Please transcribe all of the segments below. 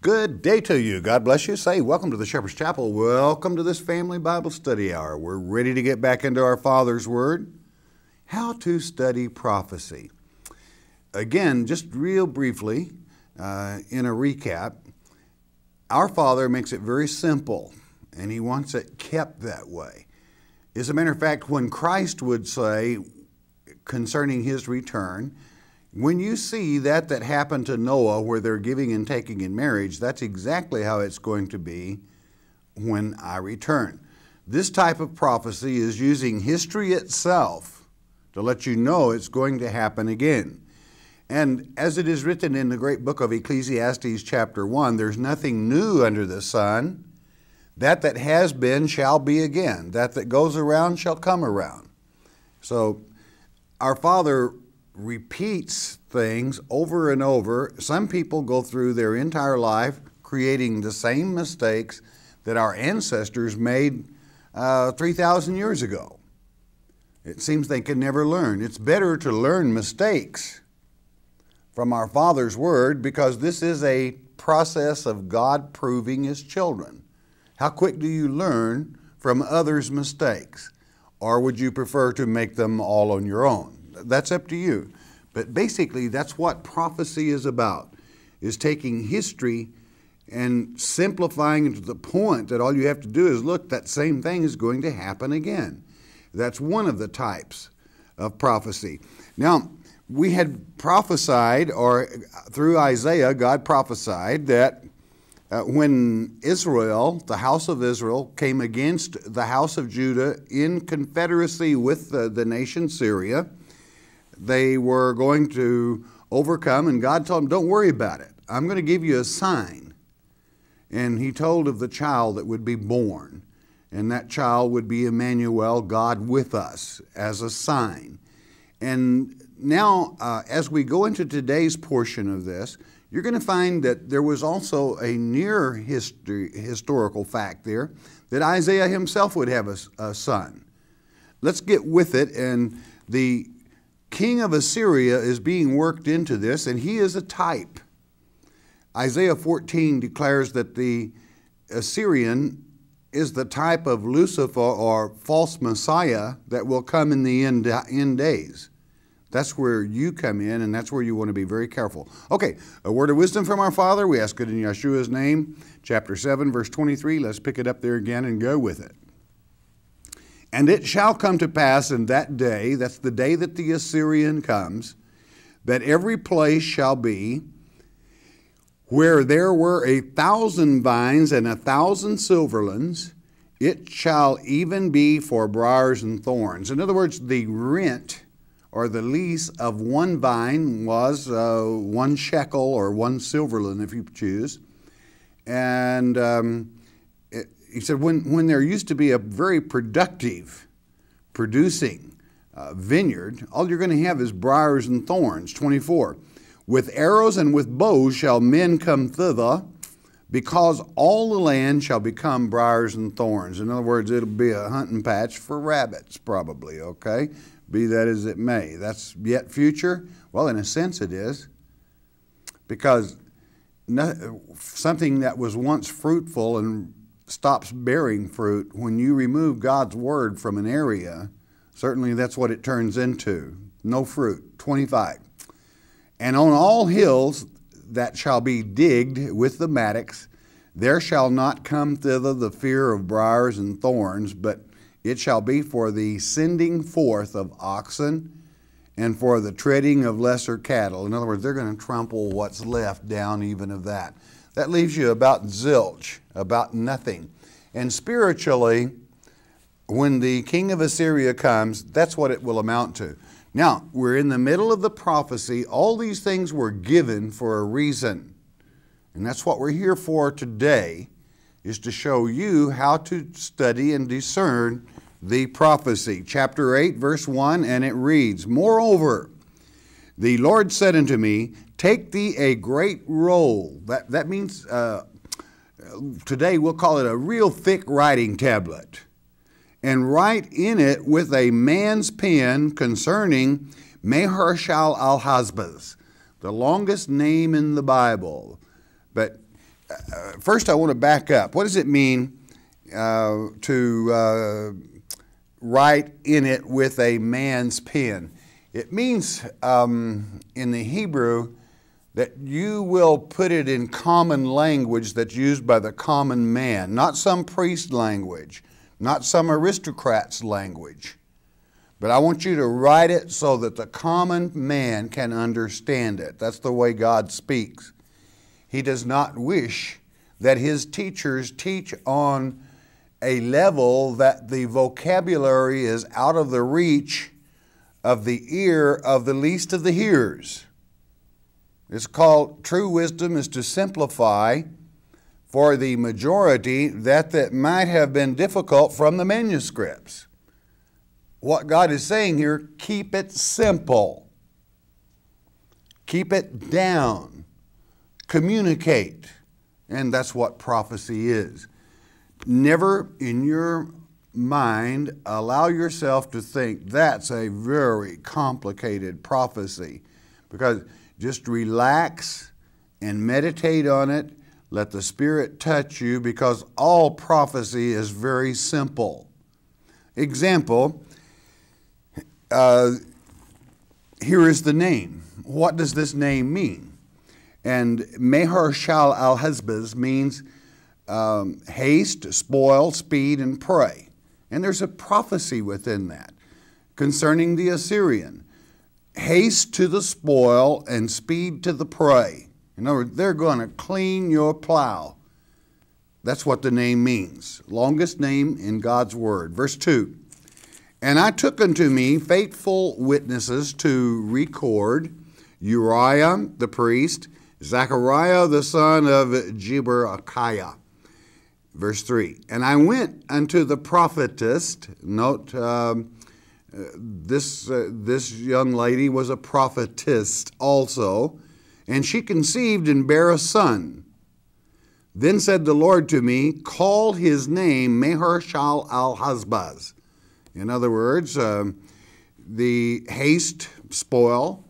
Good day to you. God bless you. Say, welcome to the Shepherd's Chapel. Welcome to this family Bible study hour. We're ready to get back into our Father's Word. How to study prophecy. Again, just real briefly, uh, in a recap, our Father makes it very simple, and He wants it kept that way. As a matter of fact, when Christ would say concerning His return, when you see that that happened to Noah, where they're giving and taking in marriage, that's exactly how it's going to be when I return. This type of prophecy is using history itself to let you know it's going to happen again. And as it is written in the great book of Ecclesiastes, chapter 1, there's nothing new under the sun. That that has been shall be again. That that goes around shall come around. So, our Father repeats things over and over. Some people go through their entire life creating the same mistakes that our ancestors made uh, 3,000 years ago. It seems they can never learn. It's better to learn mistakes from our Father's Word because this is a process of God proving His children. How quick do you learn from others' mistakes? Or would you prefer to make them all on your own? That's up to you. But basically, that's what prophecy is about, is taking history and simplifying it to the point that all you have to do is look, that same thing is going to happen again. That's one of the types of prophecy. Now, we had prophesied, or through Isaiah, God prophesied that uh, when Israel, the house of Israel, came against the house of Judah in confederacy with the, the nation Syria, they were going to overcome, and God told them, Don't worry about it. I'm going to give you a sign. And He told of the child that would be born, and that child would be Emmanuel, God with us, as a sign. And now, uh, as we go into today's portion of this, you're going to find that there was also a near history, historical fact there that Isaiah himself would have a, a son. Let's get with it. And the king of Assyria is being worked into this, and he is a type. Isaiah 14 declares that the Assyrian is the type of Lucifer or false Messiah that will come in the end, end days. That's where you come in, and that's where you want to be very careful. Okay, a word of wisdom from our Father. We ask it in Yeshua's name. Chapter 7, verse 23. Let's pick it up there again and go with it. And it shall come to pass in that day, that's the day that the Assyrian comes, that every place shall be where there were a thousand vines and a thousand silverlings, it shall even be for briars and thorns. In other words, the rent or the lease of one vine was uh, one shekel or one silverling, if you choose. And um, he said, when, when there used to be a very productive, producing uh, vineyard, all you're going to have is briars and thorns. 24. With arrows and with bows shall men come thither, because all the land shall become briars and thorns. In other words, it'll be a hunting patch for rabbits, probably, okay? Be that as it may. That's yet future? Well, in a sense, it is. Because something that was once fruitful and stops bearing fruit, when you remove God's word from an area, certainly that's what it turns into. No fruit. 25. And on all hills that shall be digged with the mattocks, there shall not come thither the fear of briars and thorns, but it shall be for the sending forth of oxen and for the treading of lesser cattle. In other words, they're going to trample what's left down even of that. That leaves you about zilch, about nothing. And spiritually, when the king of Assyria comes, that's what it will amount to. Now, we're in the middle of the prophecy. All these things were given for a reason. And that's what we're here for today. is to show you how to study and discern the prophecy. Chapter 8, verse 1, and it reads Moreover, the Lord said unto me, Take thee a great roll. That, that means uh, today we'll call it a real thick writing tablet. And write in it with a man's pen concerning Maher-shalal-hash-baz, the longest name in the Bible. But uh, first, I want to back up. What does it mean uh, to uh, write in it with a man's pen? It means um, in the Hebrew that you will put it in common language that's used by the common man, not some priest language, not some aristocrat's language. But I want you to write it so that the common man can understand it. That's the way God speaks. He does not wish that his teachers teach on a level that the vocabulary is out of the reach of the ear of the least of the hearers. It's called true wisdom is to simplify for the majority that that might have been difficult from the manuscripts. What God is saying here, keep it simple. Keep it down. Communicate. And that's what prophecy is. Never in your mind allow yourself to think that's a very complicated prophecy because just relax and meditate on it. Let the Spirit touch you because all prophecy is very simple. Example, uh, here is the name. What does this name mean? And Maher-shalal-hash-baz means um, haste, spoil, speed, and prey. And there's a prophecy within that concerning the Assyrian haste to the spoil and speed to the prey. In other words, they're going to clean your plow. That's what the name means. Longest name in God's Word. Verse 2 And I took unto me faithful witnesses to record Uriah the priest, Zechariah the son of Jeberechiah. Verse 3 And I went unto the prophetess, note, um, this, uh, this young lady was a prophetess also, and she conceived and bare a son. Then said the Lord to me, Call his name Maher-shalal-hash-baz. In other words, uh, the haste, spoil,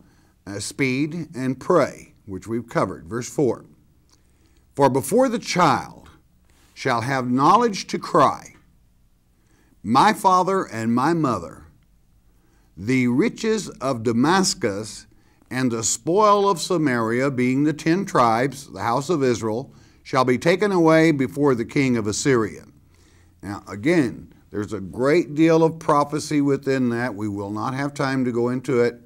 uh, speed, and prey, which we've covered. Verse 4 For before the child shall have knowledge to cry, My father and my mother, the riches of Damascus and the spoil of Samaria, being the ten tribes, the house of Israel, shall be taken away before the king of Assyria. Now, again, there's a great deal of prophecy within that. We will not have time to go into it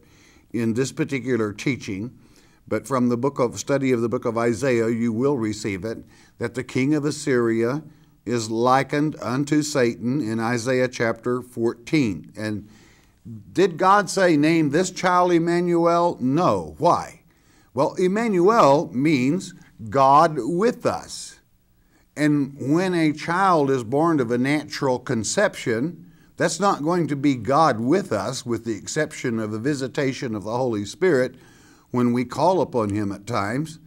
in this particular teaching, but from the book of study of the book of Isaiah, you will receive it that the king of Assyria is likened unto Satan in Isaiah chapter 14. And did God say, name this child Emmanuel? No. Why? Well, Emmanuel means God with us. And when a child is born of a natural conception, that's not going to be God with us, with the exception of the visitation of the Holy Spirit when we call upon Him at times.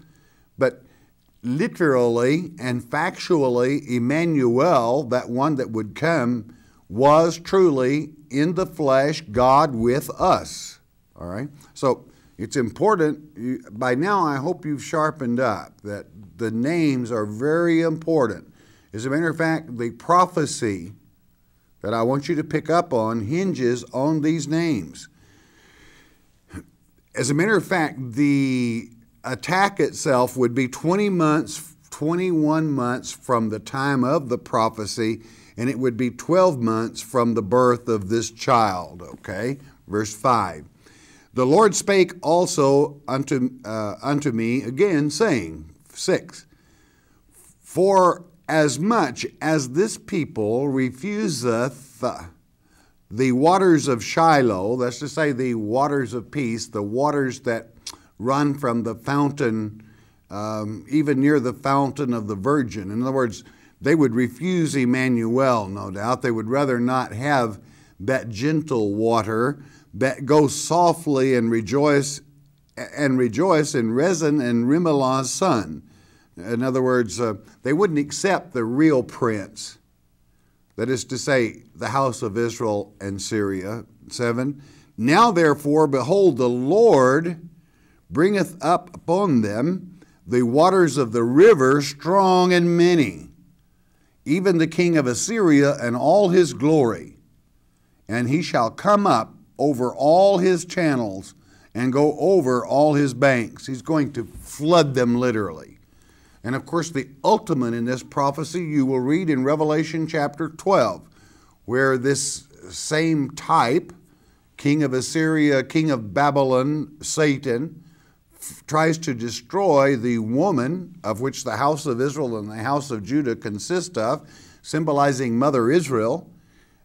Literally and factually, Emmanuel, that one that would come, was truly in the flesh, God with us. All right? So it's important. By now, I hope you've sharpened up that the names are very important. As a matter of fact, the prophecy that I want you to pick up on hinges on these names. As a matter of fact, the attack itself would be 20 months, 21 months from the time of the prophecy and it would be 12 months from the birth of this child. Okay? Verse 5. The Lord spake also unto, uh, unto me again, saying, 6. For as much as this people refuseth the waters of Shiloh, that's to say, the waters of peace, the waters that run from the fountain, um, even near the fountain of the Virgin. In other words, they would refuse Emmanuel, no doubt. They would rather not have that gentle water, that go softly and rejoice and rejoice in Rezin and Remaliah's son. In other words, uh, they wouldn't accept the real prince. That is to say, the house of Israel and Syria. 7. Now therefore, behold, the Lord bringeth up upon them the waters of the river strong and many, even the king of Assyria and all his glory. And he shall come up over all his channels and go over all his banks. He's going to flood them literally. And of course, the ultimate in this prophecy you will read in Revelation chapter 12, where this same type, king of Assyria, king of Babylon, Satan, tries to destroy the woman of which the house of Israel and the house of Judah consist of, symbolizing Mother Israel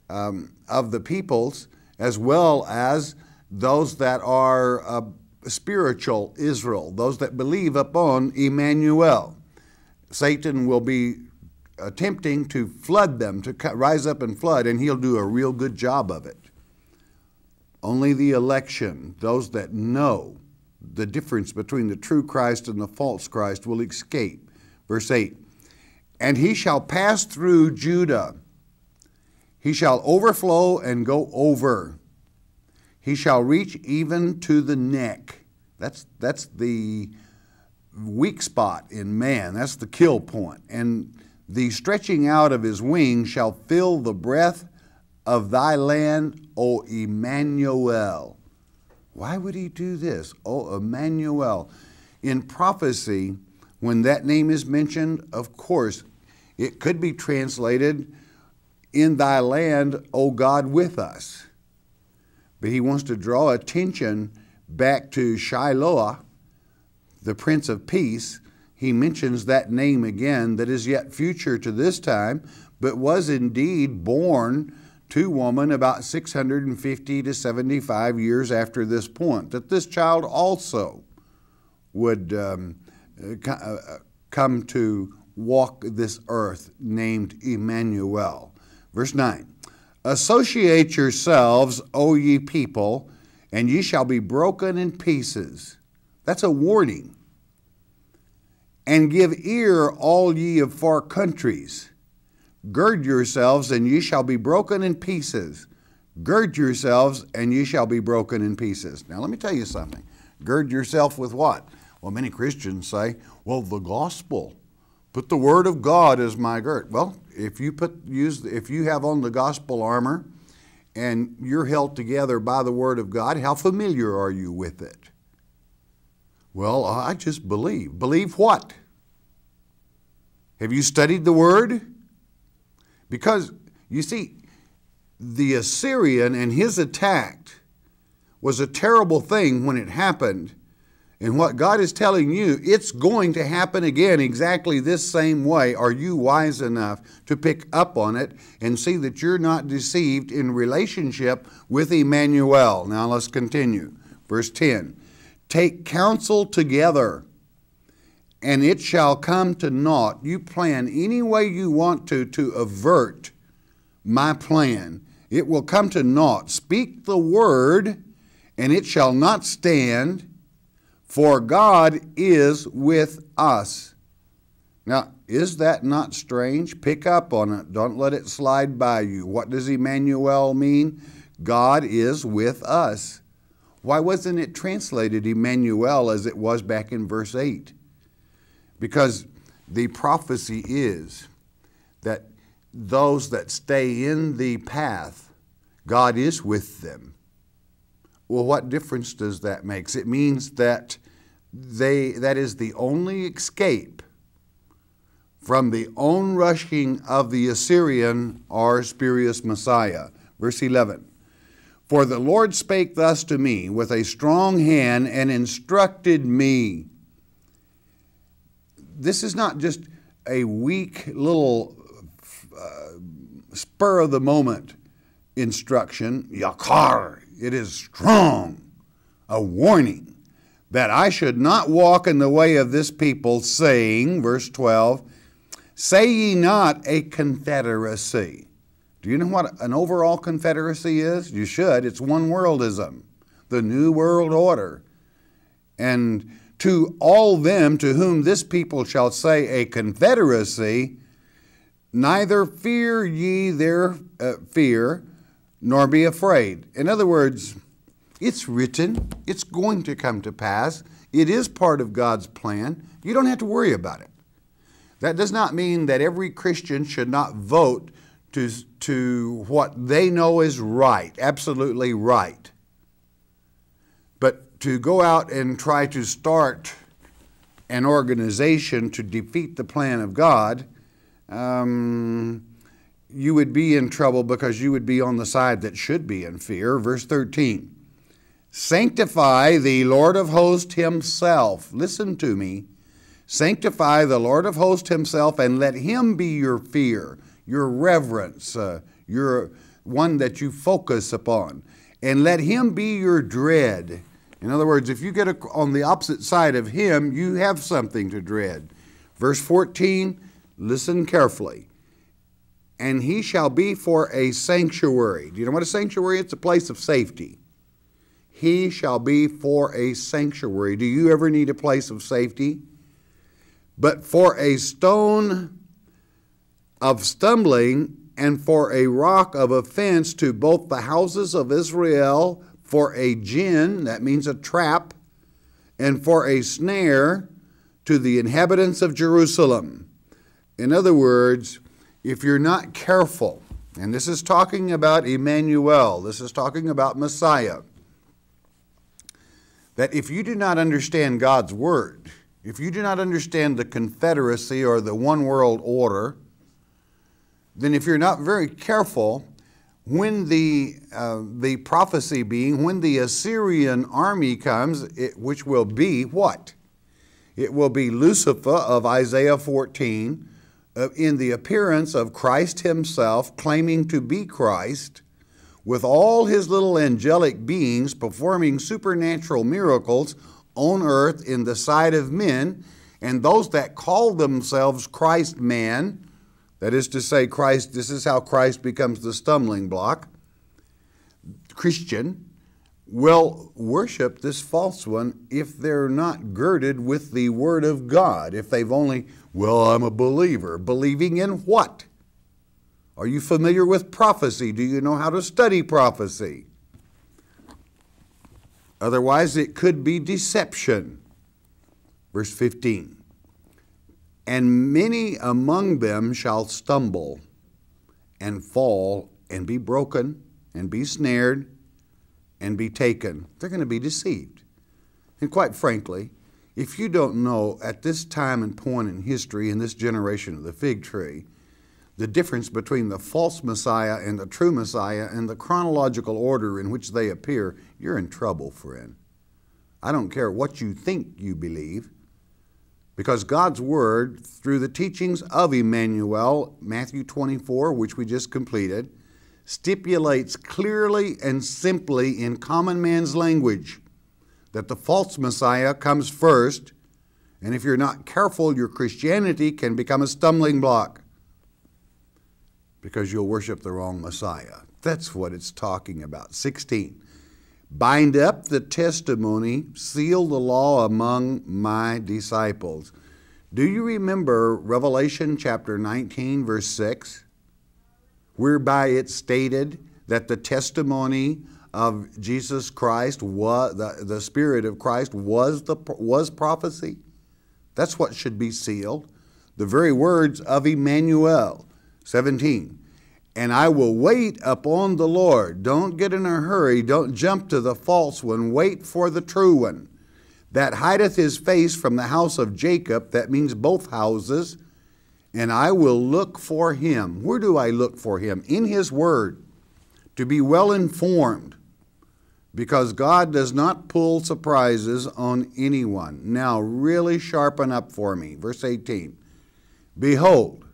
um, of the peoples, as well as those that are uh, spiritual Israel, those that believe upon Emmanuel. Satan will be attempting to flood them, to rise up and flood, and he'll do a real good job of it. Only the election, those that know the difference between the true Christ and the false Christ, will escape. Verse 8 And he shall pass through Judah, he shall overflow and go over he shall reach even to the neck. That's, that's the weak spot in man. That's the kill point. And the stretching out of his wings shall fill the breath of thy land, O Emmanuel. Why would he do this? O Emmanuel. In prophecy, when that name is mentioned, of course, it could be translated, In thy land, O God, with us but he wants to draw attention back to Shiloh, the Prince of Peace. He mentions that name again that is yet future to this time, but was indeed born to woman about 650 to 75 years after this point. That this child also would um, uh, come to walk this earth named Emmanuel. Verse 9 Associate yourselves, O ye people, and ye shall be broken in pieces. That's a warning. And give ear, all ye of far countries. Gird yourselves, and ye shall be broken in pieces. Gird yourselves, and ye shall be broken in pieces. Now, let me tell you something. Gird yourself with what? Well, many Christians say, well, the gospel. Put the word of God as my gird. Well, if you put use if you have on the gospel armor and you're held together by the word of God, how familiar are you with it? Well, I just believe. Believe what? Have you studied the word? Because you see, the Assyrian and his attack was a terrible thing when it happened and what God is telling you, it's going to happen again exactly this same way. Are you wise enough to pick up on it and see that you're not deceived in relationship with Emmanuel? Now let's continue. Verse 10 Take counsel together, and it shall come to naught. You plan any way you want to to avert my plan. It will come to naught. Speak the word, and it shall not stand for God is with us. Now, is that not strange? Pick up on it. Don't let it slide by you. What does Emmanuel mean? God is with us. Why wasn't it translated Emmanuel as it was back in verse 8? Because the prophecy is that those that stay in the path, God is with them. Well, what difference does that make? It means that they, that is the only escape from the onrushing of the Assyrian or spurious Messiah. Verse 11 For the Lord spake thus to me with a strong hand and instructed me. This is not just a weak little uh, spur of the moment instruction, yakar. It is strong, a warning that I should not walk in the way of this people, saying, verse 12, Say ye not a confederacy. Do you know what an overall confederacy is? You should. It's one worldism, the New World Order. And to all them to whom this people shall say a confederacy, neither fear ye their uh, fear, nor be afraid. In other words, it's written, it's going to come to pass, it is part of God's plan. You don't have to worry about it. That does not mean that every Christian should not vote to, to what they know is right, absolutely right. To go out and try to start an organization to defeat the plan of God, um, you would be in trouble because you would be on the side that should be in fear. Verse 13 Sanctify the Lord of hosts himself. Listen to me. Sanctify the Lord of hosts himself and let him be your fear, your reverence, uh, your one that you focus upon. And let him be your dread. In other words, if you get on the opposite side of him, you have something to dread. Verse 14, listen carefully. And he shall be for a sanctuary. Do you know what a sanctuary is? It's a place of safety he shall be for a sanctuary. Do you ever need a place of safety? But for a stone of stumbling and for a rock of offense to both the houses of Israel, for a gin, that means a trap, and for a snare to the inhabitants of Jerusalem. In other words, if you're not careful, and this is talking about Emmanuel, this is talking about Messiah that if you do not understand God's Word, if you do not understand the confederacy or the one world order, then if you're not very careful, when the, uh, the prophecy being, when the Assyrian army comes, it, which will be what? It will be Lucifer of Isaiah 14, uh, in the appearance of Christ Himself, claiming to be Christ, with all his little angelic beings performing supernatural miracles on earth in the sight of men, and those that call themselves Christ man, that is to say, Christ, this is how Christ becomes the stumbling block, Christian, will worship this false one if they're not girded with the Word of God, if they've only, well, I'm a believer. Believing in what? Are you familiar with prophecy? Do you know how to study prophecy? Otherwise, it could be deception. Verse 15 And many among them shall stumble and fall and be broken and be snared and be taken. They're going to be deceived. And quite frankly, if you don't know at this time and point in history in this generation of the fig tree, the difference between the false Messiah and the true Messiah and the chronological order in which they appear, you're in trouble, friend. I don't care what you think you believe, because God's Word, through the teachings of Emmanuel, Matthew 24, which we just completed, stipulates clearly and simply in common man's language that the false Messiah comes first, and if you're not careful, your Christianity can become a stumbling block because you'll worship the wrong Messiah. That's what it's talking about. 16. Bind up the testimony, seal the law among my disciples. Do you remember Revelation chapter 19, verse 6? Whereby it stated that the testimony of Jesus Christ was the, the Spirit of Christ was the was prophecy. That's what should be sealed. The very words of Emmanuel. 17. And I will wait upon the Lord. Don't get in a hurry. Don't jump to the false one. Wait for the true one. That hideth his face from the house of Jacob. That means both houses. And I will look for him. Where do I look for him? In his word. To be well informed. Because God does not pull surprises on anyone. Now, really sharpen up for me. Verse 18 Behold,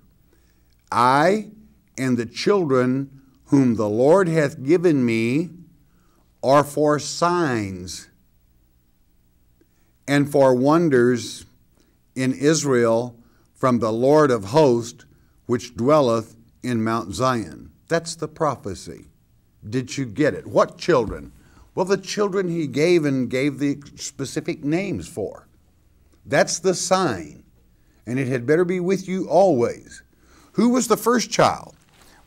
I and the children whom the Lord hath given me are for signs and for wonders in Israel, from the Lord of hosts, which dwelleth in Mount Zion. That's the prophecy. Did you get it? What children? Well, the children he gave and gave the specific names for. That's the sign. And it had better be with you always. Who was the first child?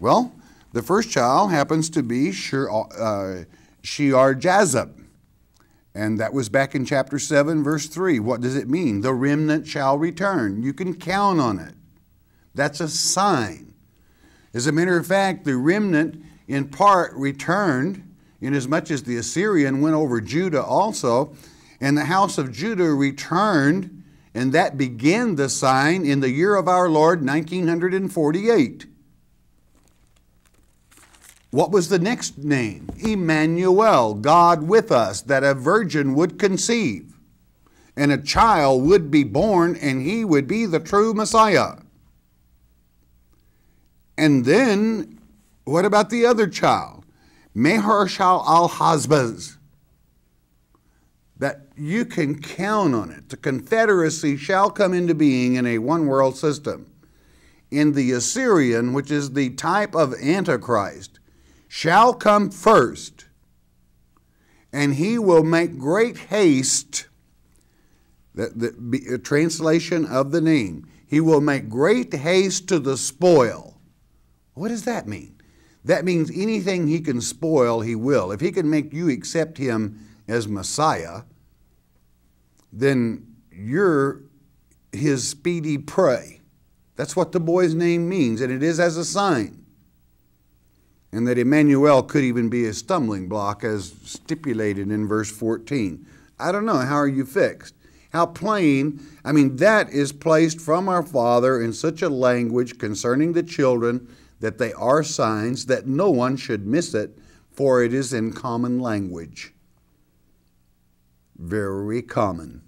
Well, the first child happens to be uh, Shear. And that was back in chapter 7, verse 3. What does it mean? The remnant shall return. You can count on it. That's a sign. As a matter of fact, the remnant in part returned, inasmuch as the Assyrian went over Judah also, and the house of Judah returned, and that began the sign in the year of our Lord, 1948. What was the next name? Emmanuel, God with us, that a virgin would conceive, and a child would be born, and he would be the true Messiah. And then, what about the other child? Maher-shalal al-Hash-Baz. That you can count on it. The confederacy shall come into being in a one world system. In the Assyrian, which is the type of Antichrist, shall come first, and he will make great haste. The, the, uh, translation of the name. He will make great haste to the spoil. What does that mean? That means anything he can spoil, he will. If he can make you accept him as Messiah, then you're his speedy prey. That's what the boy's name means, and it is as a sign and that Emmanuel could even be a stumbling block as stipulated in verse 14. I don't know. How are you fixed? How plain, I mean, that is placed from our Father in such a language concerning the children that they are signs that no one should miss it, for it is in common language. Very common.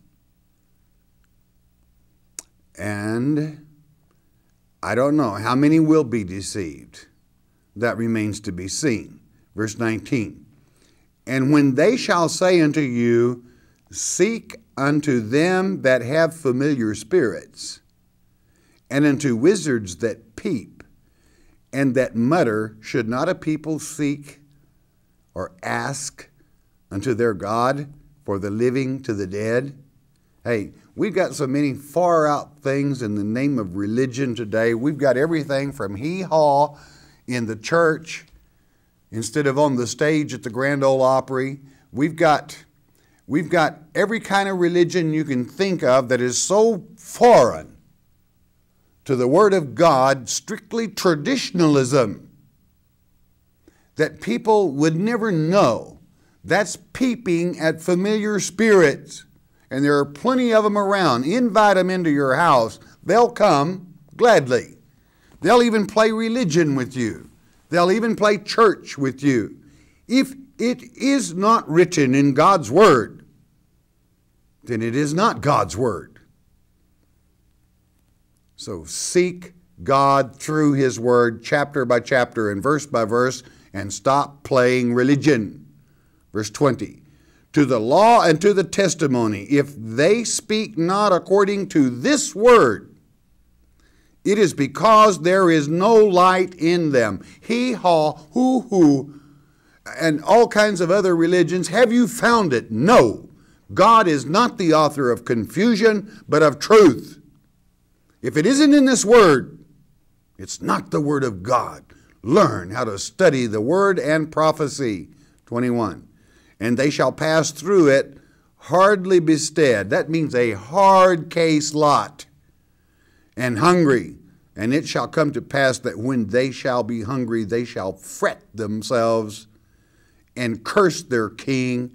And I don't know how many will be deceived that remains to be seen. Verse 19 And when they shall say unto you, Seek unto them that have familiar spirits, and unto wizards that peep, and that mutter, should not a people seek or ask unto their God for the living to the dead? Hey, we've got so many far out things in the name of religion today. We've got everything from hee haw in the church instead of on the stage at the Grand Ole Opry. We've got, we've got every kind of religion you can think of that is so foreign to the Word of God, strictly traditionalism, that people would never know. That's peeping at familiar spirits. And there are plenty of them around. Invite them into your house, they'll come gladly. They'll even play religion with you. They'll even play church with you. If it is not written in God's Word, then it is not God's Word. So seek God through His Word, chapter by chapter and verse by verse, and stop playing religion. Verse 20 To the law and to the testimony, if they speak not according to this Word, it is because there is no light in them. Hee haw, hoo hoo, and all kinds of other religions. Have you found it? No. God is not the author of confusion, but of truth. If it isn't in this word, it's not the word of God. Learn how to study the word and prophecy. 21. And they shall pass through it hardly bestead. That means a hard case lot and hungry. And it shall come to pass that when they shall be hungry, they shall fret themselves and curse their king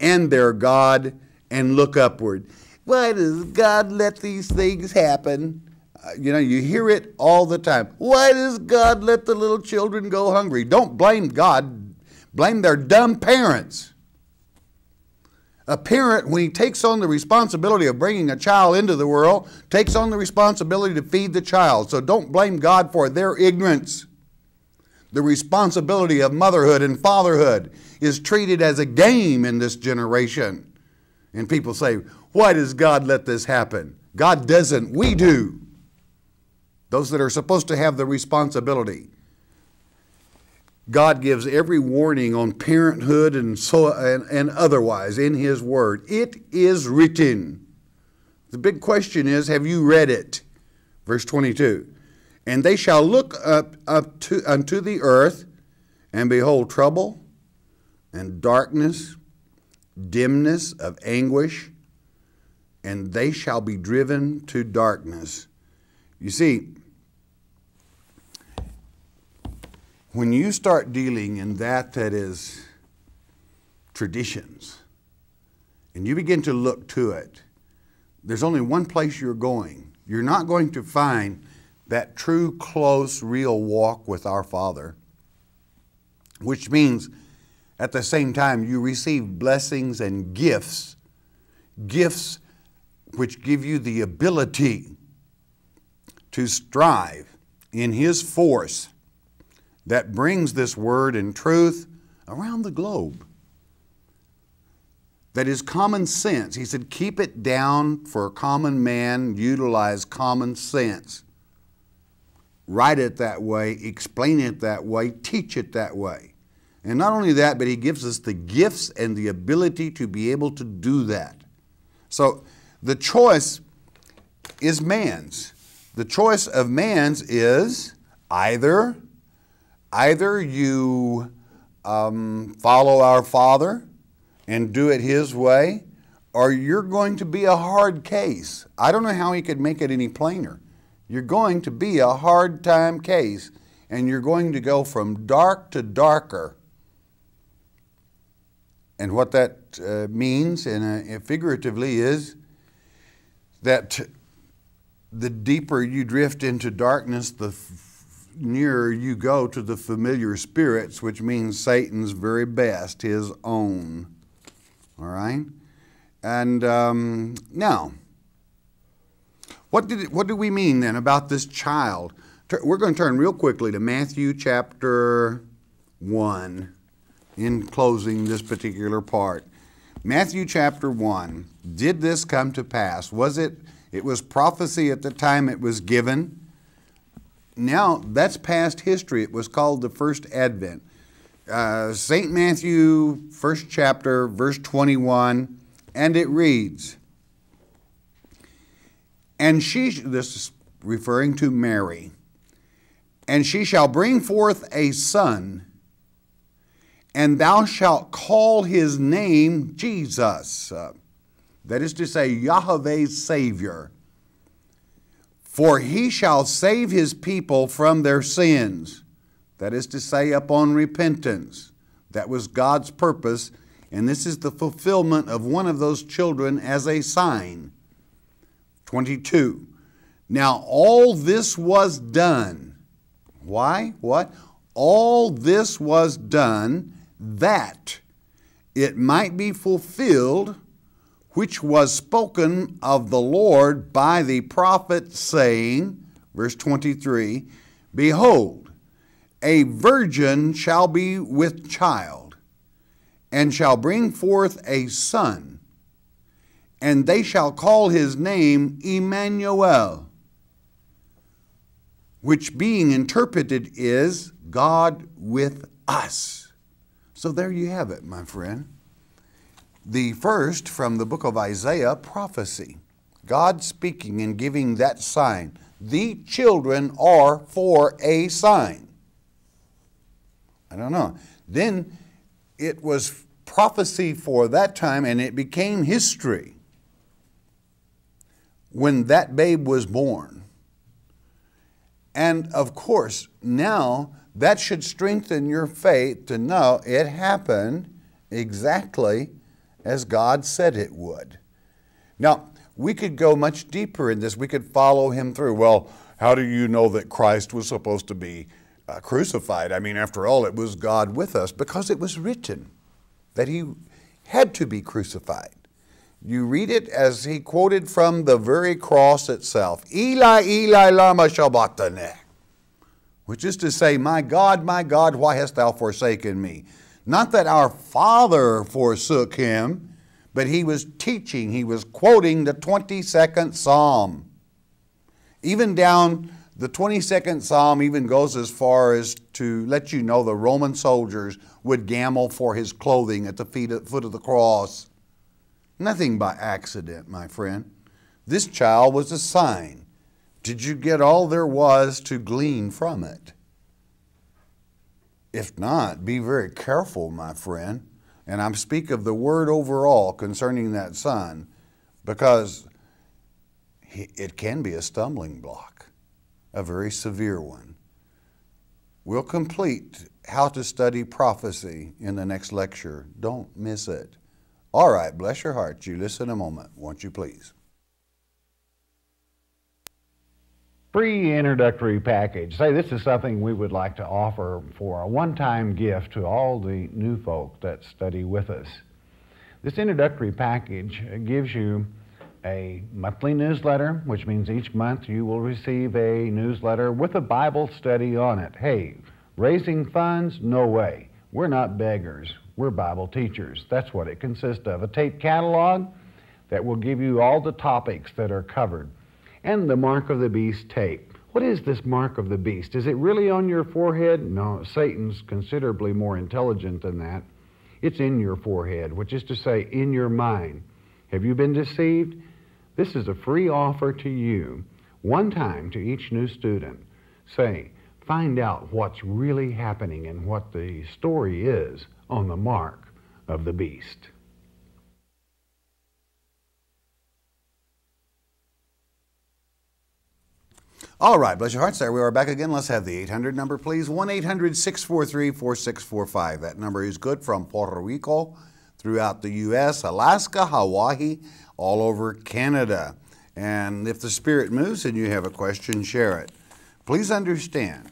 and their God and look upward. Why does God let these things happen? Uh, you know, you hear it all the time. Why does God let the little children go hungry? Don't blame God, blame their dumb parents. A parent, when he takes on the responsibility of bringing a child into the world, takes on the responsibility to feed the child. So don't blame God for their ignorance. The responsibility of motherhood and fatherhood is treated as a game in this generation. And people say, Why does God let this happen? God doesn't, we do. those that are supposed to have the responsibility. God gives every warning on parenthood and so and, and otherwise in His Word. It is written. The big question is, have you read it? Verse 22. And they shall look up, up to, unto the earth, and behold trouble and darkness, dimness of anguish, and they shall be driven to darkness. You see, when you start dealing in that that is traditions, and you begin to look to it, there's only one place you're going. You're not going to find that true, close, real walk with our Father, which means at the same time you receive blessings and gifts, gifts which give you the ability to strive in His force that brings this word and truth around the globe. That is common sense. He said, keep it down for a common man, utilize common sense. Write it that way, explain it that way, teach it that way. And not only that, but he gives us the gifts and the ability to be able to do that. So the choice is man's. The choice of man's is either either you um, follow our Father and do it His way, or you're going to be a hard case. I don't know how He could make it any plainer. You're going to be a hard time case, and you're going to go from dark to darker. And what that uh, means, and uh, figuratively, is that the deeper you drift into darkness, the nearer you go to the familiar spirits, which means Satan's very best, his own. All right? And um, now, what, did what do we mean then about this child? We're going to turn real quickly to Matthew chapter 1 in closing this particular part. Matthew chapter 1. Did this come to pass? Was it, it was prophecy at the time it was given now that's past history. It was called the first advent. Uh, St. Matthew, first chapter, verse 21, and it reads, And she, this is referring to Mary, and she shall bring forth a son, and thou shalt call his name Jesus. Uh, that is to say, Yahweh's Savior. For he shall save his people from their sins. That is to say, upon repentance. That was God's purpose, and this is the fulfillment of one of those children as a sign. 22. Now, all this was done. Why? What? All this was done that it might be fulfilled which was spoken of the Lord by the prophet, saying, verse 23, Behold, a virgin shall be with child, and shall bring forth a son, and they shall call his name Emmanuel, which being interpreted is God with us. So there you have it, my friend. The first from the book of Isaiah, prophecy. God speaking and giving that sign. The children are for a sign. I don't know. Then it was prophecy for that time and it became history when that babe was born. And of course, now that should strengthen your faith to know it happened exactly as God said it would. Now, we could go much deeper in this. We could follow him through. Well, how do you know that Christ was supposed to be uh, crucified? I mean, after all, it was God with us because it was written that he had to be crucified. You read it as he quoted from the very cross itself Eli, Eli, Lama Sabachthani, which is to say, My God, my God, why hast thou forsaken me? Not that our father forsook him, but he was teaching, he was quoting the 22nd Psalm. Even down the 22nd Psalm even goes as far as to let you know the Roman soldiers would gamble for his clothing at the foot of the cross. Nothing by accident, my friend. This child was a sign. Did you get all there was to glean from it? If not, be very careful, my friend. And I speak of the word overall concerning that son because it can be a stumbling block, a very severe one. We'll complete how to study prophecy in the next lecture. Don't miss it. All right, bless your heart. You listen a moment, won't you please? Free introductory package. Say, this is something we would like to offer for a one time gift to all the new folk that study with us. This introductory package gives you a monthly newsletter, which means each month you will receive a newsletter with a Bible study on it. Hey, raising funds? No way. We're not beggars. We're Bible teachers. That's what it consists of. A tape catalog that will give you all the topics that are covered and the mark of the beast tape. What is this mark of the beast? Is it really on your forehead? No, Satan's considerably more intelligent than that. It's in your forehead, which is to say, in your mind. Have you been deceived? This is a free offer to you, one time to each new student. Say, find out what's really happening and what the story is on the mark of the beast. All right, bless your hearts. There we are back again. Let's have the 800 number, please. 1 800 643 4645. That number is good from Puerto Rico throughout the U.S., Alaska, Hawaii, all over Canada. And if the Spirit moves and you have a question, share it. Please understand,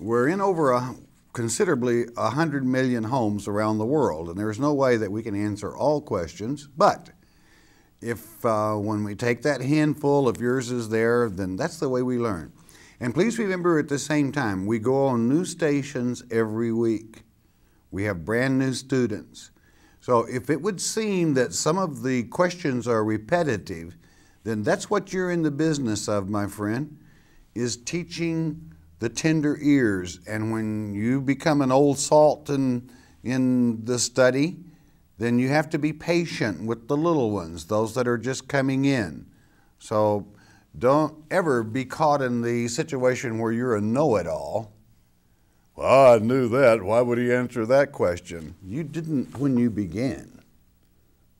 we're in over a considerably 100 million homes around the world, and there's no way that we can answer all questions, but if uh, when we take that handful, if yours is there, then that's the way we learn. And please remember at the same time, we go on new stations every week. We have brand new students. So if it would seem that some of the questions are repetitive, then that's what you're in the business of, my friend, is teaching the tender ears. And when you become an old salt in, in the study, then you have to be patient with the little ones, those that are just coming in. So don't ever be caught in the situation where you're a know it all. Well, I knew that. Why would he answer that question? You didn't when you began.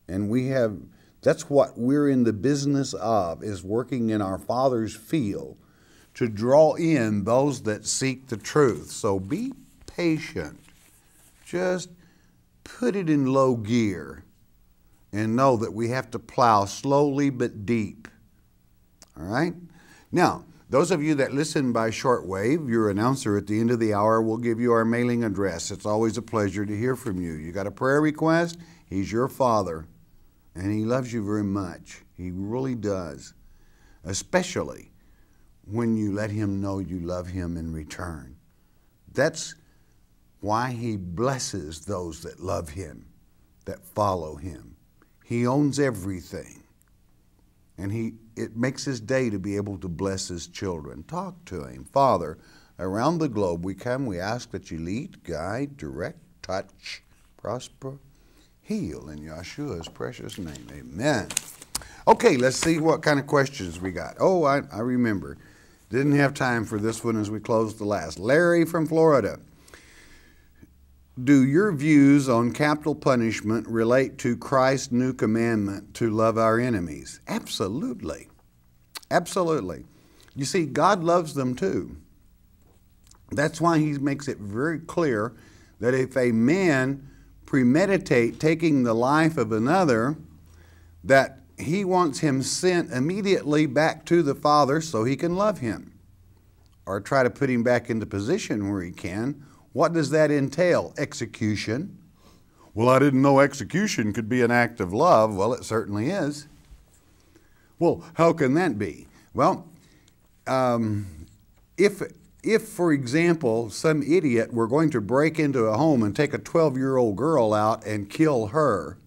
And we have, that's what we're in the business of, is working in our Father's field to draw in those that seek the truth. So be patient. Just put it in low gear and know that we have to plow slowly but deep. All right? Now, those of you that listen by shortwave, your announcer at the end of the hour will give you our mailing address. It's always a pleasure to hear from you. You got a prayer request? He's your father, and he loves you very much. He really does, especially when you let him know you love him in return. That's why he blesses those that love him, that follow him. He owns everything. And he it makes his day to be able to bless his children. Talk to him. Father, around the globe we come, we ask that you lead, guide, direct, touch, prosper, heal in Yeshua's precious name. Amen. Okay, let's see what kind of questions we got. Oh, I, I remember. Didn't have time for this one as we closed the last. Larry from Florida. Do your views on capital punishment relate to Christ's new commandment to love our enemies? Absolutely. Absolutely. You see, God loves them too. That's why He makes it very clear that if a man premeditate taking the life of another, that he wants him sent immediately back to the Father so he can love him, or try to put him back into position where he can, what does that entail? Execution. Well, I didn't know execution could be an act of love. Well, it certainly is. Well, how can that be? Well, um, if, if, for example, some idiot were going to break into a home and take a 12 year old girl out and kill her,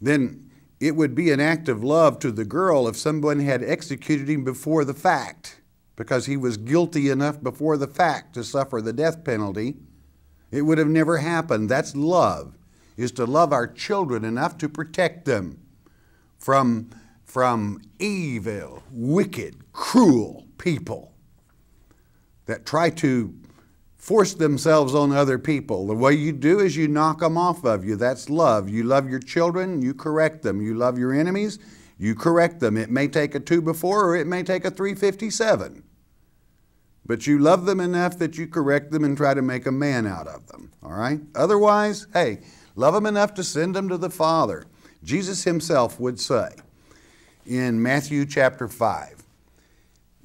then it would be an act of love to the girl if someone had executed him before the fact, because he was guilty enough before the fact to suffer the death penalty. It would have never happened. That's love, is to love our children enough to protect them from, from evil, wicked, cruel people that try to force themselves on other people. The way you do is you knock them off of you. That's love. You love your children, you correct them. You love your enemies, you correct them. It may take a 2 before or it may take a 357. But you love them enough that you correct them and try to make a man out of them. All right? Otherwise, hey, love them enough to send them to the Father. Jesus himself would say in Matthew chapter 5,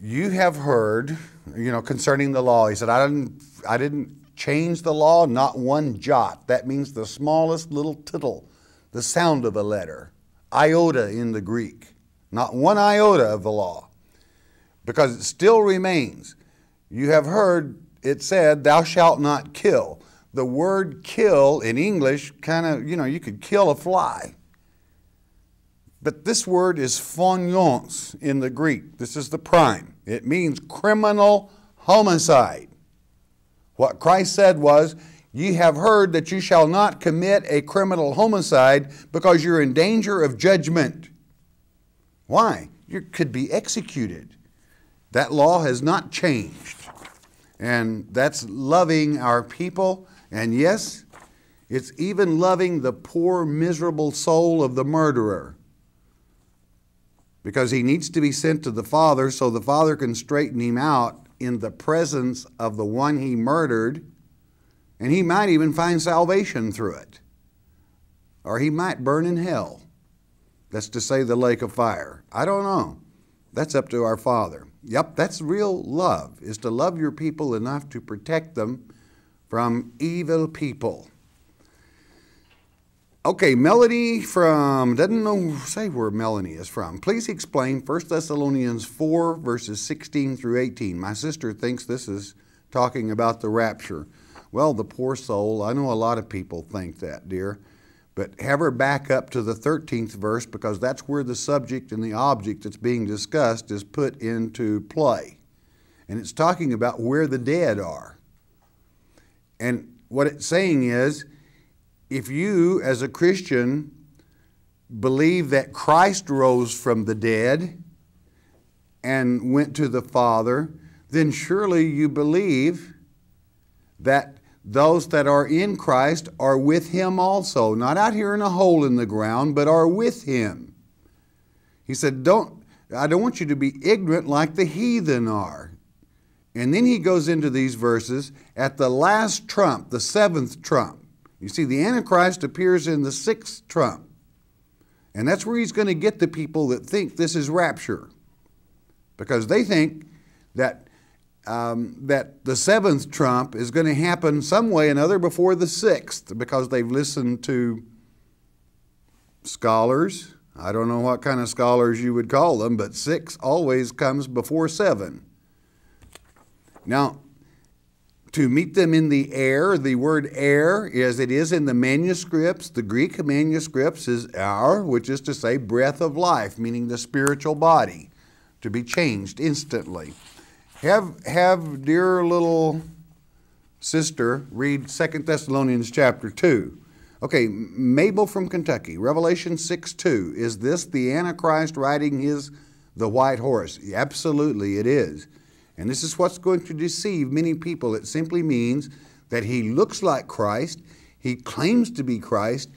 You have heard, you know, concerning the law. He said, I didn't I didn't change the law, not one jot. That means the smallest little tittle, the sound of a letter, iota in the Greek. Not one iota of the law. Because it still remains. You have heard it said, Thou shalt not kill. The word kill in English kind of, you know, you could kill a fly. But this word is phonios in the Greek. This is the prime. It means criminal homicide. What Christ said was, Ye have heard that you shall not commit a criminal homicide because you're in danger of judgment. Why? You could be executed. That law has not changed. And that's loving our people. And yes, it's even loving the poor, miserable soul of the murderer. Because he needs to be sent to the Father so the Father can straighten him out in the presence of the one he murdered, and he might even find salvation through it. Or he might burn in hell. That's to say, the lake of fire. I don't know. That's up to our Father. Yep, that's real love, is to love your people enough to protect them from evil people. Okay, Melody from, doesn't know, say where Melanie is from. Please explain 1 Thessalonians 4, verses 16 through 18. My sister thinks this is talking about the rapture. Well, the poor soul, I know a lot of people think that, dear. But have her back up to the 13th verse because that's where the subject and the object that's being discussed is put into play. And it's talking about where the dead are. And what it's saying is, if you, as a Christian, believe that Christ rose from the dead and went to the Father, then surely you believe that those that are in Christ are with Him also, not out here in a hole in the ground, but are with Him. He said, Don't, I don't want you to be ignorant like the heathen are. And then he goes into these verses at the last trump, the seventh trump. You see, the Antichrist appears in the sixth trump. And that's where he's going to get the people that think this is rapture. Because they think that, um, that the seventh trump is going to happen some way or another before the sixth because they've listened to scholars. I don't know what kind of scholars you would call them, but six always comes before seven. Now, to meet them in the air. The word air, as it is in the manuscripts, the Greek manuscripts, is air, which is to say breath of life, meaning the spiritual body, to be changed instantly. Have, have dear little sister read Second Thessalonians chapter 2. Okay, Mabel from Kentucky, Revelation 6 2. Is this the Antichrist riding his the white horse? Absolutely, it is. And this is what's going to deceive many people. It simply means that he looks like Christ, he claims to be Christ,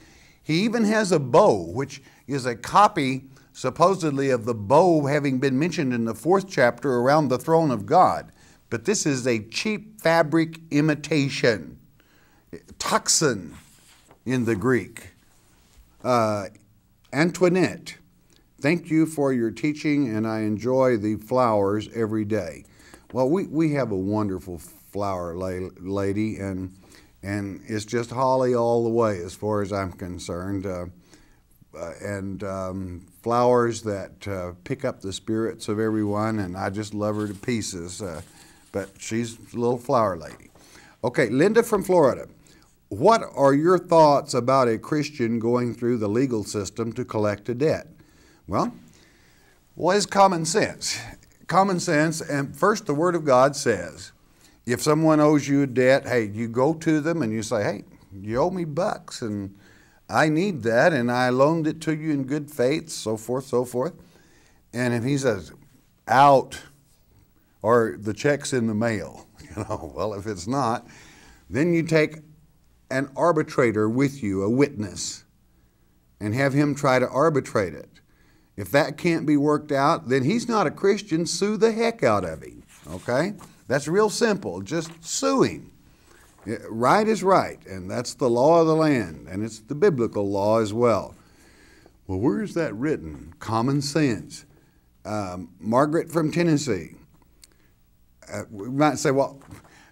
he even has a bow, which is a copy supposedly of the bow having been mentioned in the fourth chapter around the throne of God. But this is a cheap fabric imitation, toxon in the Greek. Uh, Antoinette, thank you for your teaching, and I enjoy the flowers every day. Well, we, we have a wonderful flower lady, and and it's just holly all the way as far as I'm concerned. Uh, uh, and um, flowers that uh, pick up the spirits of everyone, and I just love her to pieces. Uh, but she's a little flower lady. Okay, Linda from Florida. what are your thoughts about a Christian going through the legal system to collect a debt? Well, what is common sense? Common sense, and first the Word of God says, if someone owes you a debt, hey, you go to them and you say, hey, you owe me bucks and I need that and I loaned it to you in good faith, so forth, so forth. And if he says, out, or the check's in the mail, you know, well, if it's not, then you take an arbitrator with you, a witness, and have him try to arbitrate it. If that can't be worked out, then he's not a Christian. Sue the heck out of him. Okay? That's real simple. Just sue him. Right is right, and that's the law of the land, and it's the biblical law as well. Well, where is that written? Common sense. Um, Margaret from Tennessee. Uh, we might say, well,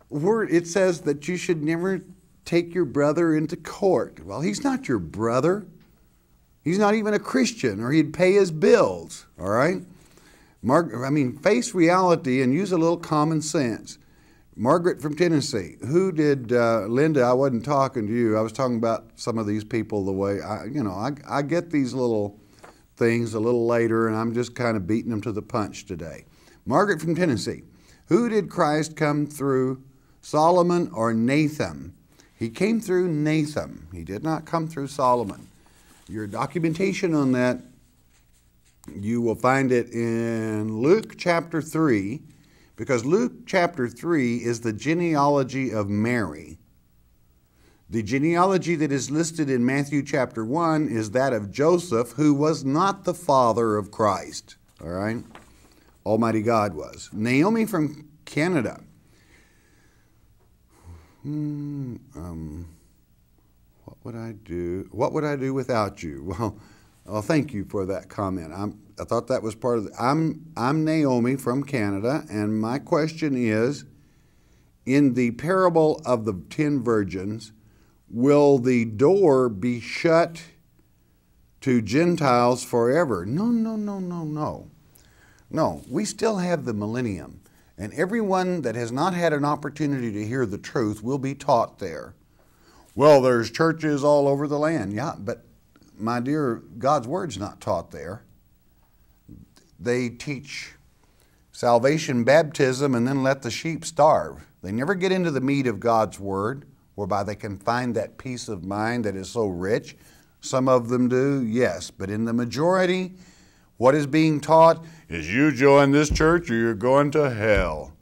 where it says that you should never take your brother into court. Well, he's not your brother. He's not even a Christian, or he'd pay his bills. All right. Mark, I mean, face reality and use a little common sense. Margaret from Tennessee. Who did uh, Linda? I wasn't talking to you. I was talking about some of these people. The way I, you know, I, I get these little things a little later, and I'm just kind of beating them to the punch today. Margaret from Tennessee. Who did Christ come through? Solomon or Nathan? He came through Nathan. He did not come through Solomon. Your documentation on that, you will find it in Luke chapter 3 because Luke chapter 3 is the genealogy of Mary. The genealogy that is listed in Matthew chapter 1 is that of Joseph, who was not the father of Christ. All right? Almighty God was. Naomi from Canada. Hmm, um, what would I do? What would I do without you? Well, well, thank you for that comment. I'm, I thought that was part of the, I'm, I'm Naomi from Canada, and my question is in the parable of the ten virgins, will the door be shut to Gentiles forever? No, no, no, no, no. No, we still have the millennium, and everyone that has not had an opportunity to hear the truth will be taught there. Well, there's churches all over the land. Yeah, but my dear, God's word's not taught there. They teach salvation, baptism, and then let the sheep starve. They never get into the meat of God's word, whereby they can find that peace of mind that is so rich. Some of them do, yes, but in the majority, what is being taught is you join this church or you're going to hell.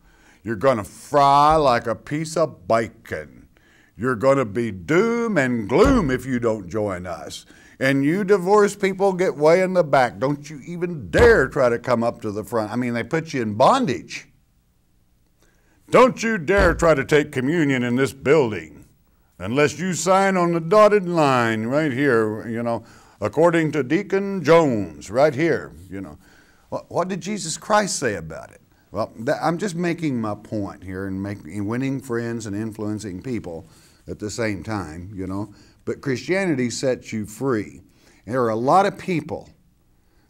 You're going to fry like a piece of bacon. You're going to be doom and gloom if you don't join us. And you divorced people get way in the back. Don't you even dare try to come up to the front. I mean, they put you in bondage. Don't you dare try to take communion in this building unless you sign on the dotted line right here, you know, according to Deacon Jones, right here, you know. What did Jesus Christ say about it? Well, I'm just making my point here and making, winning friends and influencing people at the same time, you know. But Christianity sets you free. There are a lot of people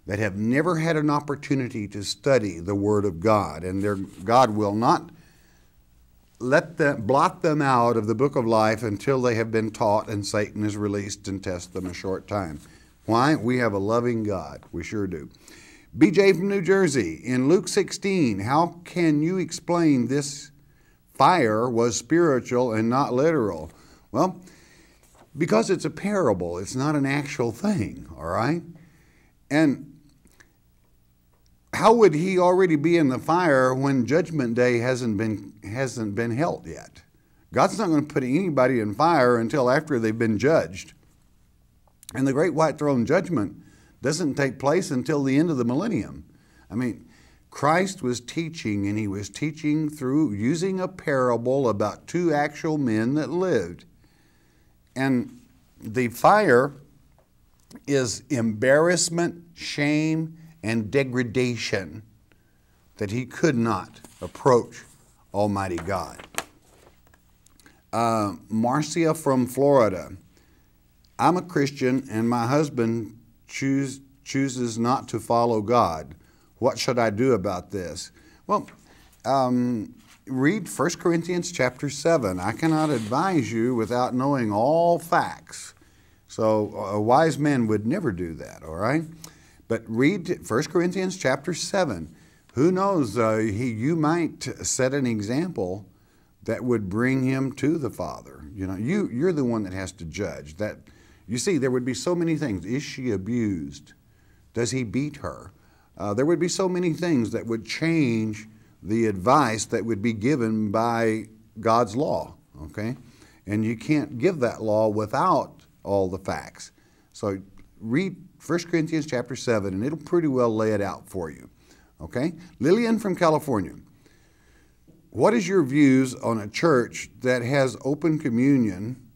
that have never had an opportunity to study the Word of God, and God will not let them blot them out of the book of life until they have been taught and Satan is released and test them a short time. Why? We have a loving God. We sure do. BJ from New Jersey, in Luke 16, how can you explain this fire was spiritual and not literal? Well, because it's a parable, it's not an actual thing, all right? And how would he already be in the fire when judgment day hasn't been hasn't been held yet? God's not going to put anybody in fire until after they've been judged. And the great white throne judgment doesn't take place until the end of the millennium. I mean, Christ was teaching, and he was teaching through using a parable about two actual men that lived. And the fire is embarrassment, shame, and degradation that he could not approach Almighty God. Uh, Marcia from Florida. I'm a Christian and my husband choose, chooses not to follow God. What should I do about this? Well, um, read 1 Corinthians chapter 7. I cannot advise you without knowing all facts. So a wise man would never do that, all right? But read 1 Corinthians chapter 7. Who knows, uh, he, you might set an example that would bring him to the Father. You know, you, you're the one that has to judge. That You see, there would be so many things. Is she abused? Does he beat her? Uh, there would be so many things that would change the advice that would be given by God's law, okay? And you can't give that law without all the facts. So read 1 Corinthians chapter 7 and it'll pretty well lay it out for you. Okay? Lillian from California. What is your views on a church that has open communion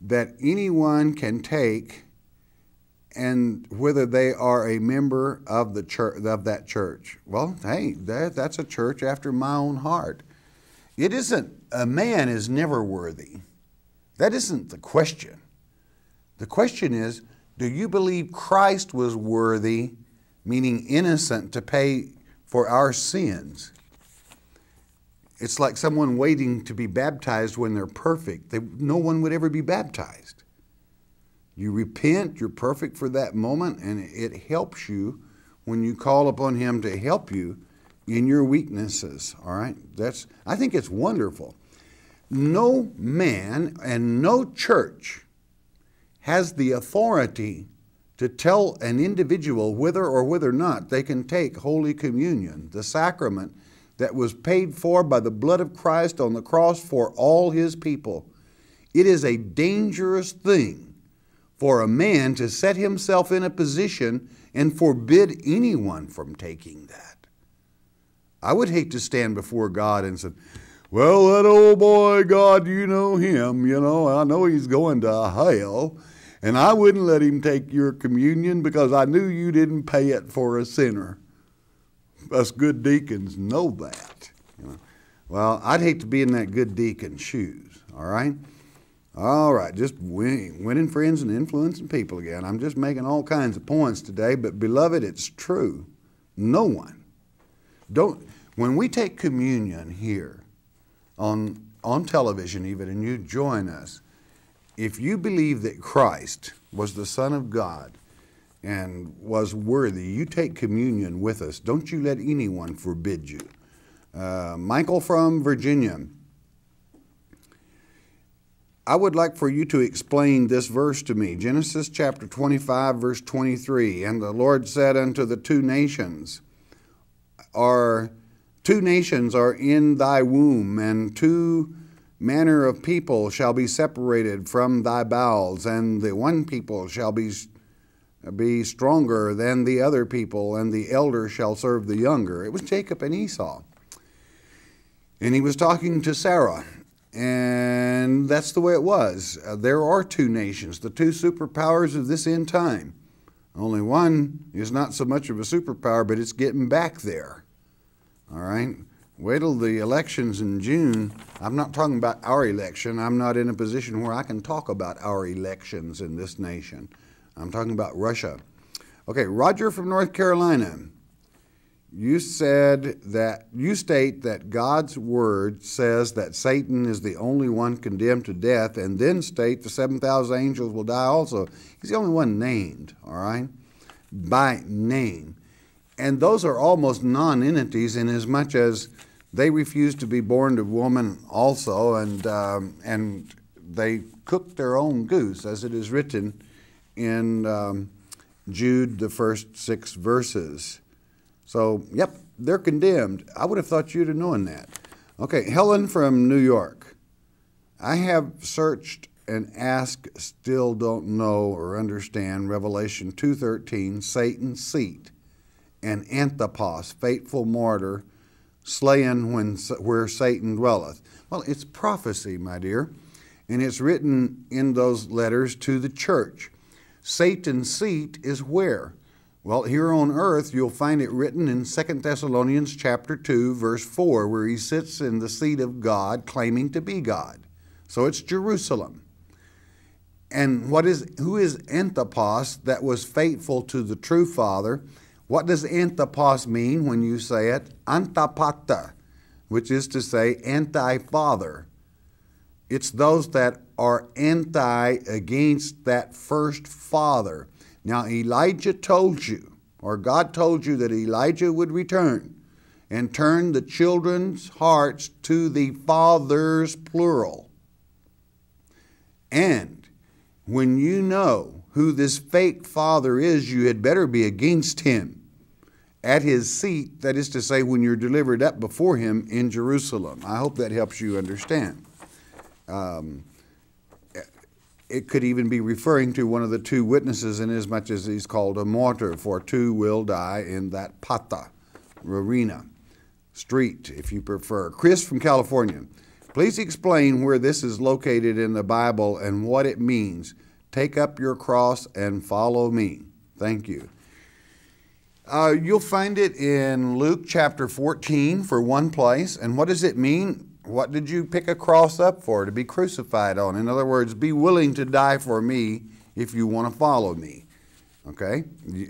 that anyone can take and whether they are a member of the church of that church. Well, hey, that, that's a church after my own heart. It isn't a man is never worthy. That isn't the question. The question is, do you believe Christ was worthy, meaning innocent, to pay for our sins? It's like someone waiting to be baptized when they're perfect. They, no one would ever be baptized. You repent, you're perfect for that moment, and it helps you when you call upon Him to help you in your weaknesses. All right? That's I think it's wonderful. No man and no church has the authority to tell an individual whether or whether or not they can take Holy Communion, the sacrament that was paid for by the blood of Christ on the cross for all his people. It is a dangerous thing for a man to set himself in a position and forbid anyone from taking that. I would hate to stand before God and say, Well, that old boy, God, you know him, you know, I know he's going to hell, and I wouldn't let him take your communion because I knew you didn't pay it for a sinner. Us good deacons know that. You know? Well, I'd hate to be in that good deacon's shoes, all right? All right, just winning, friends and influencing people again. I'm just making all kinds of points today, but beloved, it's true. No one. Don't when we take communion here on on television even and you join us, if you believe that Christ was the Son of God and was worthy, you take communion with us. Don't you let anyone forbid you. Uh, Michael from Virginia I would like for you to explain this verse to me. Genesis chapter 25, verse 23. And the Lord said unto the two nations, are two nations are in thy womb, and two manner of people shall be separated from thy bowels, and the one people shall be be stronger than the other people, and the elder shall serve the younger. It was Jacob and Esau. And he was talking to Sarah, and that's the way it was. Uh, there are two nations, the two superpowers of this end time. Only one is not so much of a superpower, but it's getting back there. All right? Wait till the elections in June. I'm not talking about our election. I'm not in a position where I can talk about our elections in this nation. I'm talking about Russia. Okay, Roger from North Carolina you said that you state that God's word says that Satan is the only one condemned to death, and then state the 7,000 angels will die also. He's the only one named, all right, by name. And those are almost non entities in as much as they refuse to be born of woman also, and, um, and they cook their own goose, as it is written in um, Jude, the first six verses. So, yep, they're condemned. I would have thought you'd have known that. Okay, Helen from New York. I have searched and asked, still don't know or understand Revelation 2.13, Satan's seat, and Antipas, faithful martyr, slain when, where Satan dwelleth. Well, it's prophecy, my dear, and it's written in those letters to the church. Satan's seat is where? Well, here on earth, you'll find it written in 2 Thessalonians chapter 2, verse 4, where he sits in the seat of God, claiming to be God. So it's Jerusalem. And what is who is Antipas that was faithful to the true Father? What does Antipas mean when you say it? Antipata. which is to say, anti father. It's those that are anti against that first father. Now, Elijah told you, or God told you, that Elijah would return and turn the children's hearts to the fathers, plural. And when you know who this fake father is, you had better be against him at his seat, that is to say, when you're delivered up before him in Jerusalem. I hope that helps you understand. Um, it could even be referring to one of the two witnesses, inasmuch as much as he's called a martyr, for two will die in that pata, arena, street, if you prefer. Chris from California, please explain where this is located in the Bible and what it means. Take up your cross and follow me. Thank you. Uh, you'll find it in Luke chapter 14 for one place. And what does it mean? What did you pick a cross up for? To be crucified on. In other words, be willing to die for me if you want to follow me. Okay?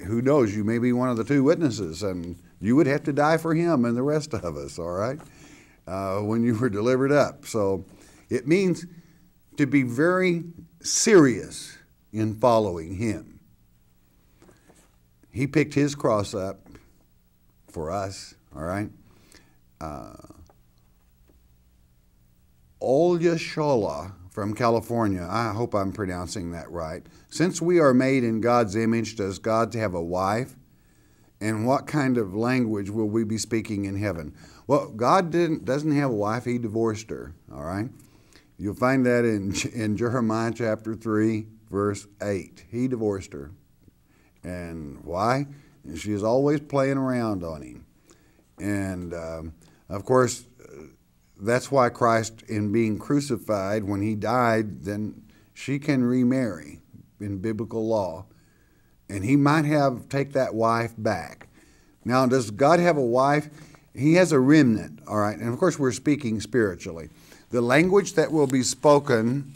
Who knows? You may be one of the two witnesses, and you would have to die for him and the rest of us, all right? Uh, when you were delivered up. So it means to be very serious in following him. He picked his cross up for us, all right? Uh, Olya Shola from California. I hope I'm pronouncing that right. Since we are made in God's image, does God have a wife? And what kind of language will we be speaking in heaven? Well, God didn't, doesn't have a wife, He divorced her, all right? You'll find that in, in Jeremiah chapter 3, verse 8. He divorced her. And why? She is always playing around on him. And um, of course, that's why Christ, in being crucified, when he died, then she can remarry in biblical law. And he might have take that wife back. Now, does God have a wife? He has a remnant, all right. And of course, we're speaking spiritually. The language that will be spoken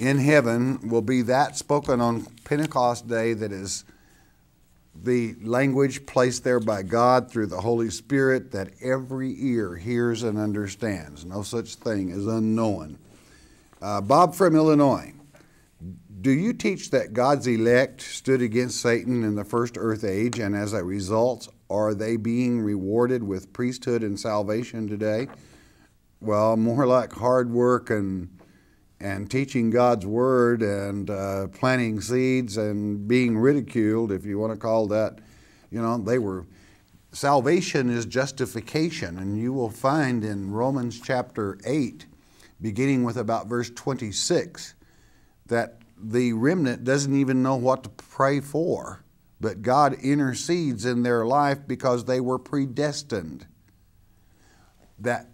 in heaven will be that spoken on Pentecost Day that is the language placed there by God through the Holy Spirit that every ear hears and understands. No such thing as unknown. Uh, Bob from Illinois, do you teach that God's elect stood against Satan in the first earth age, and as a result, are they being rewarded with priesthood and salvation today? Well, more like hard work and and teaching God's word and uh, planting seeds and being ridiculed, if you want to call that, you know, they were. Salvation is justification, and you will find in Romans chapter 8, beginning with about verse 26, that the remnant doesn't even know what to pray for, but God intercedes in their life because they were predestined. That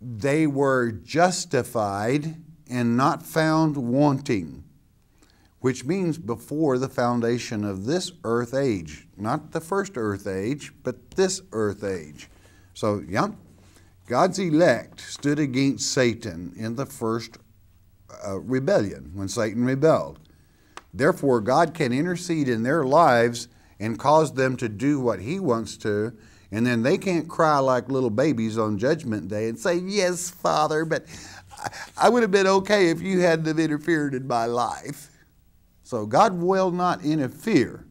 they were justified and not found wanting, which means before the foundation of this earth age, not the first earth age, but this earth age. So, yeah, God's elect stood against Satan in the first uh, rebellion, when Satan rebelled. Therefore, God can intercede in their lives and cause them to do what He wants to, and then they can't cry like little babies on Judgment Day and say, Yes, Father, but I would have been okay if you hadn't have interfered in my life. So God will not interfere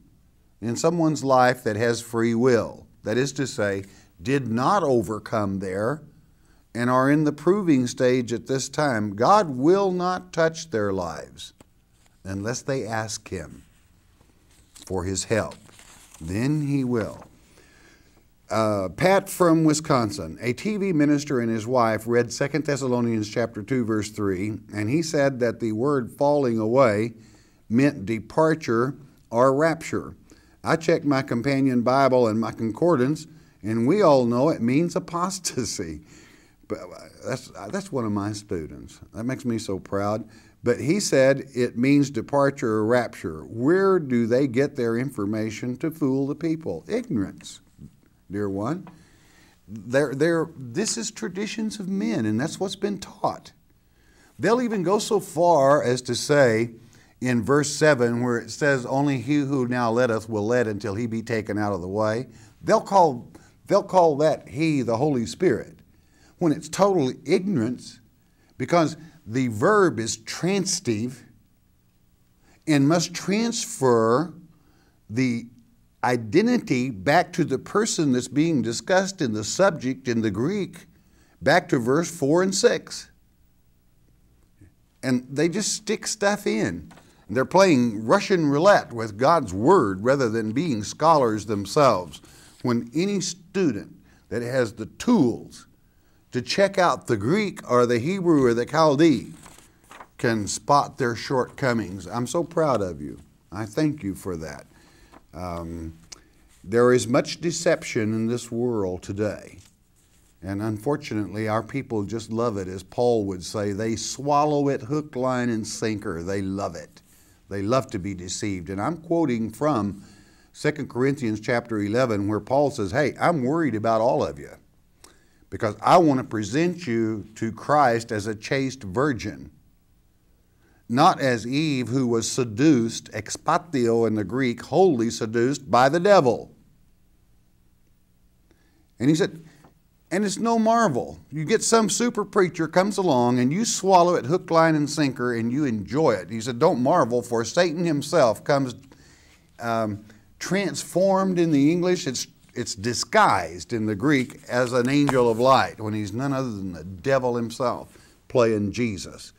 in someone's life that has free will. That is to say, did not overcome there and are in the proving stage at this time. God will not touch their lives unless they ask Him for His help. Then He will. Uh, Pat from Wisconsin, a TV minister and his wife read 2 Thessalonians chapter 2 verse 3, and he said that the word falling away meant departure or rapture. I checked my companion Bible and my concordance, and we all know it means apostasy. But uh, that's that's one of my students. That makes me so proud. But he said it means departure or rapture. Where do they get their information to fool the people? Ignorance dear one. They're, they're, this is traditions of men, and that's what's been taught. They'll even go so far as to say in verse 7, where it says, Only he who now letteth will let until he be taken out of the way, they'll call, they'll call that he the Holy Spirit. when it's total ignorance because the verb is transitive and must transfer the identity back to the person that's being discussed in the subject in the Greek, back to verse 4 and 6. And they just stick stuff in. They're playing Russian roulette with God's Word rather than being scholars themselves. When any student that has the tools to check out the Greek or the Hebrew or the Chaldee can spot their shortcomings, I'm so proud of you. I thank you for that. Um, there is much deception in this world today. And unfortunately, our people just love it, as Paul would say. They swallow it hook, line, and sinker. They love it. They love to be deceived. And I'm quoting from 2 Corinthians chapter 11, where Paul says, Hey, I'm worried about all of you because I want to present you to Christ as a chaste virgin not as Eve, who was seduced, exapatao in the Greek, wholly seduced by the devil. And he said, and it's no marvel. You get some super preacher comes along and you swallow it hook, line, and sinker and you enjoy it. He said, Don't marvel, for Satan himself comes um, transformed in the English. It's, it's disguised in the Greek as an angel of light when he's none other than the devil himself playing Jesus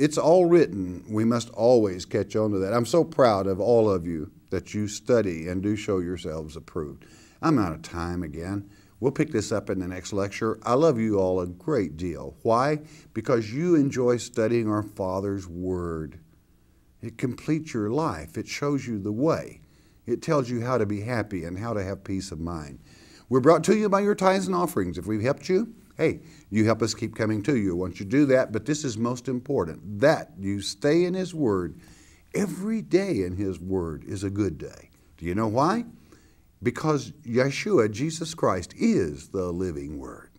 it's all written. We must always catch on to that. I'm so proud of all of you that you study and do show yourselves approved. I'm out of time again. We'll pick this up in the next lecture. I love you all a great deal. Why? Because you enjoy studying our Father's Word. It completes your life, it shows you the way, it tells you how to be happy and how to have peace of mind. We're brought to you by your tithes and offerings. If we've helped you, hey, you help us keep coming to you once you do that. But this is most important that you stay in His Word. Every day in His Word is a good day. Do you know why? Because Yeshua, Jesus Christ, is the living Word.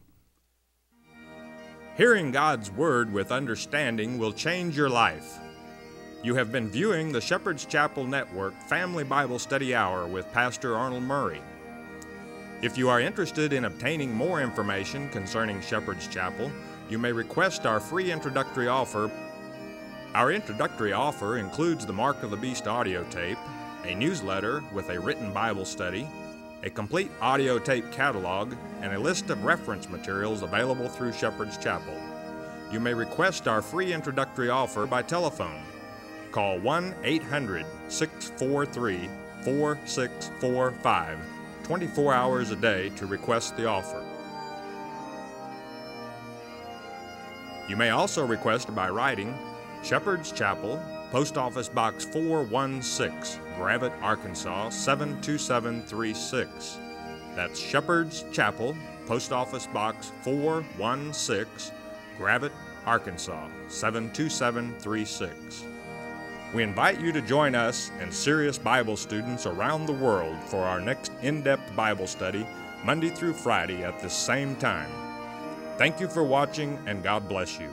Hearing God's Word with understanding will change your life. You have been viewing the Shepherd's Chapel Network Family Bible Study Hour with Pastor Arnold Murray. If you are interested in obtaining more information concerning Shepherd's Chapel, you may request our free introductory offer. Our introductory offer includes the Mark of the Beast audio tape, a newsletter with a written Bible study, a complete audio tape catalog, and a list of reference materials available through Shepherd's Chapel. You may request our free introductory offer by telephone. Call 1 800 643 4645 24 hours a day to request the offer. You may also request by writing Shepherd's Chapel, Post Office Box 416, Gravette, Arkansas 72736. That's Shepherd's Chapel, Post Office Box 416, Gravette, Arkansas 72736. We invite you to join us and serious Bible students around the world for our next in depth Bible study, Monday through Friday at the same time. Thank you for watching, and God bless you.